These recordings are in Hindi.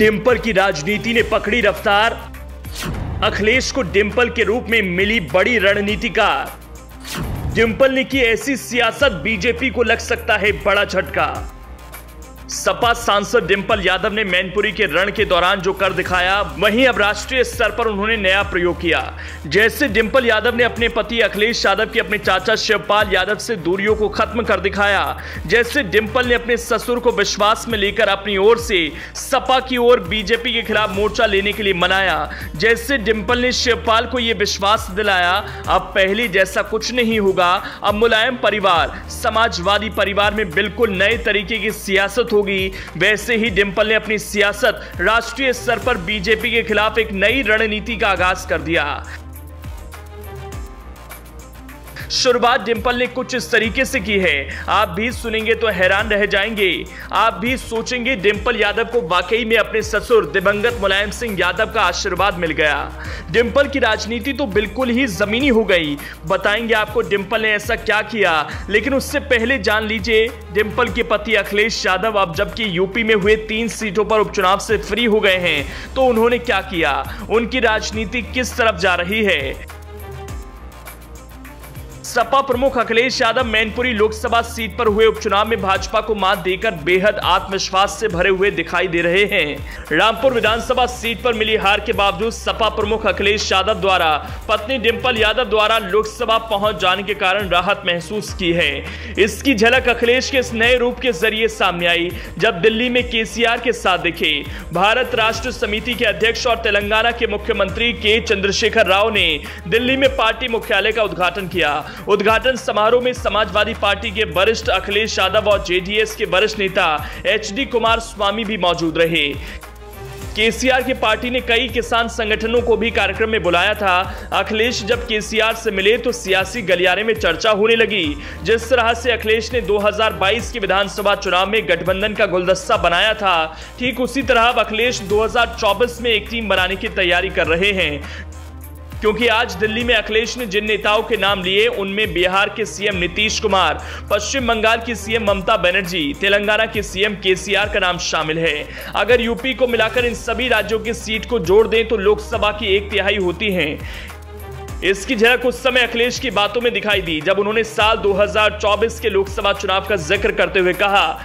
डिम्पल की राजनीति ने पकड़ी रफ्तार। अखिलेश को डिम्पल के रूप में मिली बड़ी रणनीति का डिम्पल ने की ऐसी सियासत बीजेपी को लग सकता है बड़ा झटका। सपा सांसद डिम्पल यादव ने मैनपुरी के रण के दौरान जो कर दिखाया, वहीं अब राष्ट्रीय स्तर पर उन्होंने नया प्रयोग किया। जैसे डिम्पल यादव ने अपने पति अखिलेश यादव की अपने चाचा शिवपाल यादव से दूरियों को खत्म कर दिखाया। जैसे डिम्पल ने अपने ससुर को विश्वास में लेकर अपनी ओर से सपा की ओर बीजेपी के खिलाफ मोर्चा लेने के लिए मनाया। जैसे डिम्पल ने शिवपाल को यह विश्वास दिलाया, अब पहले जैसा कुछ नहीं होगा। अब मुलायम परिवार, समाजवादी परिवार में बिल्कुल नए तरीके की सियासत होगी। वैसे ही डिंपल ने अपनी सियासत राष्ट्रीय स्तर पर बीजेपी के खिलाफ एक नई रणनीति का आगाज़ कर दिया। शुरुआत डिंपल ने कुछ इस तरीके से की है। आप भी सुनेंगे तो हैरान रह जाएँगे। आप भी सोचेंगे डिंपल यादव को वाकई में अपने ससुर दिवंगत मुलायम सिंह यादव का आशीर्वाद मिल गया। डिंपल की राजनीति तो बिल्कुल ही जमीनी हो गई। बताएँगे आपको डिंपल ने ऐसा क्या किया। लेकिन उससे पहले जान लीजिए, डिंपल के पति अखिलेश यादव अब जबकि यूपी में हुए तीन सीटों पर उपचुनाव से फ्री हो गए हैं। तो उन्होंने क्या किया? उनकी राजनीति किस तरफ़ जा रही है? सपा प्रमुख अखिलेश यादव मैनपुरी लोकसभा सीट पर हुए उपचुनाव में भाजपा को मात देकर बेहद आत्मविश्वास से भरे हुए दिखाई दे रहे हैं। रामपुर विधानसभा सीट पर मिली हार के बावजूद सपा प्रमुख अखिलेश यादव द्वारा, पत्नी डिम्पल यादव द्वारा लोकसभा पहुँच जाने के कारण राहत महसूस की है। इसकी झलक अखिलेश के इस नए रूप के ज़रिए सामने आई, जब दिल्ली में केसीआर के साथ दिखे। भारत राष्ट्र समिति के अध्यक्ष और तेलंगाना के मुख्यमंत्री के चंद्रशेखर राव ने दिल्ली में पार्टी मुख्यालय का उद्घाटन किया। उद्घाटन समारोह में समाजवादी पार्टी के वरिष्ठ अखिलेश यादव और जेडीएस के वरिष्ठ नेता एच डी कुमार स्वामी भी मौजूद रहे। केसीआर की पार्टी ने कई किसान संगठनों को भी कार्यक्रम में बुलाया था। अखिलेश जब केसीआर से मिले तो सियासी गलियारे में चर्चा होने लगी। जिस तरह से अखिलेश ने 2022 के विधानसभा चुनाव में गठबंधन का गुलदस्ता बनाया था, ठीक उसी तरह अब अखिलेश 2024 में एक टीम बनाने की तैयारी कर रहे हैं। क्योंकि आज दिल्ली में अखिलेश ने जिन नेताओं के नाम लिए, उनमें बिहार के सीएम नीतीश कुमार, पश्चिम बंगाल की सीएम ममता बनर्जी, तेलंगाना के सीएम केसीआर का नाम शामिल है। अगर यूपी को मिलाकर इन सभी राज्यों की सीट को जोड़ दें तो लोकसभा की एक तिहाई होती है। इसकी झलक उस समय अखिलेश की बातों में दिखाई दी, जब उन्होंने साल 2024 के लोकसभा चुनाव का ज़िक्र करते हुए कहा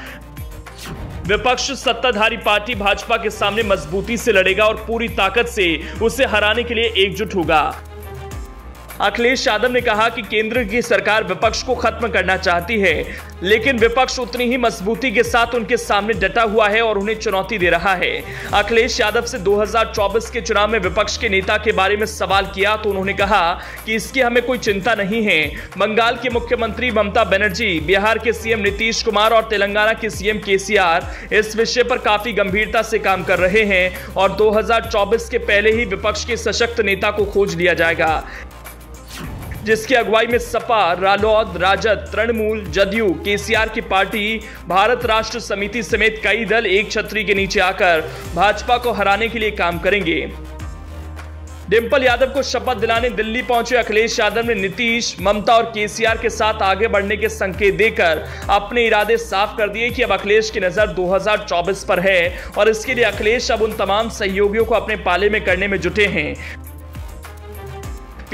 विपक्ष सत्ताधारी पार्टी भाजपा के सामने मजबूती से लड़ेगा और पूरी ताकत से उसे हराने के लिए एकजुट होगा। अखिलेश यादव ने कहा कि केंद्र की सरकार विपक्ष को खत्म करना चाहती है, लेकिन विपक्ष उतनी ही मजबूती के साथ उनके सामने डटा हुआ है और उन्हें चुनौती दे रहा है। अखिलेश यादव से 2024 के चुनाव में विपक्ष के नेता के बारे में सवाल किया तो उन्होंने कहा कि इसकी हमें कोई चिंता नहीं है। बंगाल के मुख्यमंत्री ममता बनर्जी, बिहार के सीएम नीतीश कुमार और तेलंगाना के सीएम केसीआर इस विषय पर काफ़ी गंभीरता से काम कर रहे हैं और 2024 के पहले ही विपक्ष के सशक्त नेता को खोज लिया जाएगा। जिसकी अगुवाई में सपा, रालोद, राजद, तृणमूल, जदयू, केसीआर की पार्टी, भारत राष्ट्र समिति समेत कई दल एक छतरी के नीचे आकर भाजपा को हराने के लिए काम करेंगे। डिम्पल यादव को शपथ दिलाने दिल्ली पहुँचे अखिलेश यादव ने नीतीश, ममता और केसीआर के साथ आगे बढ़ने के संकेत देकर अपने इरादे साफ़ कर दिए कि अब अखिलेश की नज़र 2024 पर है और इसके लिए अखिलेश अब उन तमाम सहयोगियों को अपने पाले में करने में जुटे हैं।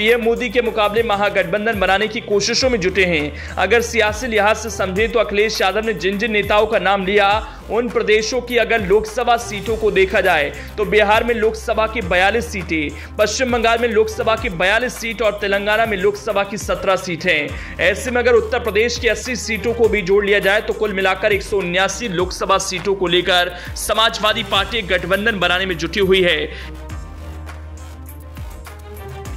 पीएम मोदी के मुकाबले महागठबंधन बनाने की कोशिशों में जुटे हैं। अगर सियासी लिहाज से समझे तो अखिलेश यादव ने जिन जिन नेताओं का नाम लिया, उन प्रदेशों की अगर लोकसभा सीटों को देखा जाए तो बिहार में लोकसभा की 42 सीटें, पश्चिम बंगाल में लोकसभा की 42 सीट और तेलंगाना में लोकसभा की 17 सीटें ऐसे में अगर उत्तर प्रदेश की 80 सीटों को भी जोड़ लिया जाए तो कुल मिलाकर एक लोकसभा सीटों को लेकर समाजवादी पार्टी गठबंधन बनाने में जुटी हुई है।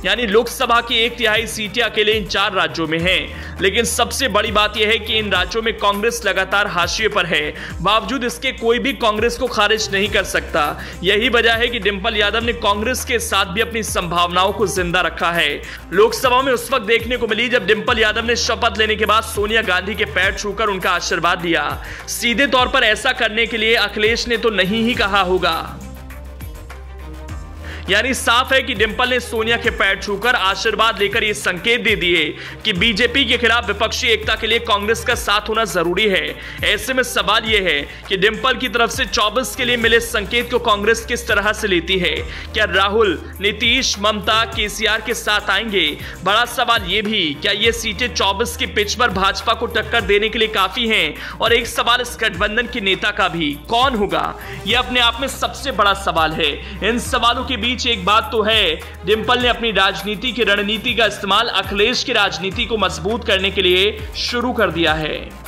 यानी लोकसभा की एक तिहाई सीटें अकेले इन चार राज्यों में हैं। लेकिन सबसे बड़ी बात यह है कि इन राज्यों में कांग्रेस लगातार हाशिए पर है। बावजूद इसके कोई भी कांग्रेस को खारिज नहीं कर सकता। यही वजह है कि डिम्पल यादव ने कांग्रेस के साथ भी अपनी संभावनाओं को ज़िंदा रखा है। लोकसभा में उस वक्त देखने को मिली जब डिम्पल यादव ने शपथ लेने के बाद सोनिया गांधी के पैर छूकर उनका आशीर्वाद दिया सीधे तौर पर ऐसा करने के लिए अखिलेश ने तो नहीं ही कहा होगा। यानी साफ़ है कि डिंपल ने सोनिया के पैर छूकर आशीर्वाद लेकर ये संकेत दे दिए कि बीजेपी के खिलाफ विपक्षी एकता के लिए कांग्रेस का साथ होना ज़रूरी है। ऐसे में सवाल यह है कि डिंपल की तरफ़ से 24 के लिए मिले संकेत को कांग्रेस किस तरह से लेती है? क्या राहुल, नीतीश, ममता, केसीआर के साथ आएँगे? बड़ा सवाल यह भी, क्या ये सीटें 24 के पिच पर भाजपा को टक्कर देने के लिए काफ़ी हैं? और एक सवाल इस गठबंधन के नेता का भी, कौन होगा? यह अपने आप में सबसे बड़ा सवाल है। इन सवालों के बीच एक बात तो है, डिंपल ने अपनी राजनीति की रणनीति का इस्तेमाल अखिलेश की राजनीति को मज़बूत करने के लिए शुरू कर दिया है।